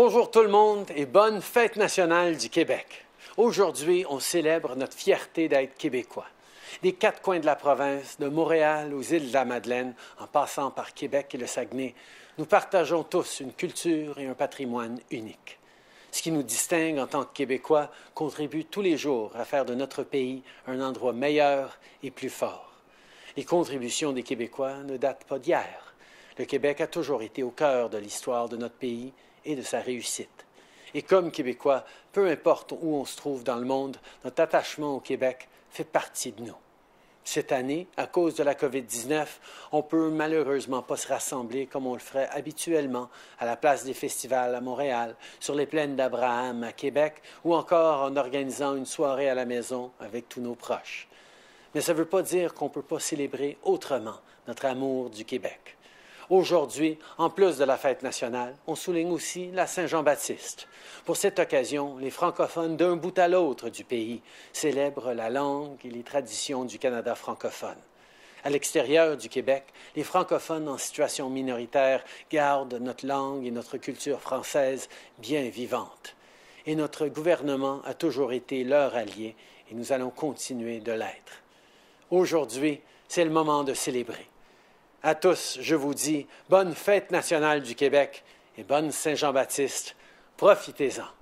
Bonjour tout le monde et bonne fête nationale du Québec. Aujourd'hui, on célèbre notre fierté d'être québécois. Des quatre coins de la province, de Montréal aux îles de la Madeleine, en passant par Québec et le Saguenay, nous partageons tous une culture et un patrimoine uniques. Ce qui nous distingue en tant que Québécois contribue tous les jours à faire de notre pays un endroit meilleur et plus fort. Les contributions des Québécois ne datent pas d'hier. Le Québec a toujours été au cœur de l'histoire de notre pays et de sa réussite. Et comme Québécois, peu importe où on se trouve dans le monde, notre attachement au Québec fait partie de nous. Cette année, à cause de la COVID-19, on peut malheureusement pas se rassembler comme on le ferait habituellement à la place des festivals à Montréal, sur les plaines d'Abraham à Québec ou encore en organisant une soirée à la maison avec tous nos proches. Mais ça ne veut pas dire qu'on ne peut pas célébrer autrement notre amour du Québec. Aujourd'hui, en plus de la fête nationale, on souligne aussi la Saint-Jean-Baptiste. Pour cette occasion, les francophones d'un bout à l'autre du pays célèbrent la langue et les traditions du Canada francophone. À l'extérieur du Québec, les francophones en situation minoritaire gardent notre langue et notre culture française bien vivantes. Et notre gouvernement a toujours été leur allié et nous allons continuer de l'être. Aujourd'hui, c'est le moment de célébrer. À tous, je vous dis bonne fête nationale du Québec et bonne Saint-Jean-Baptiste. Profitez-en.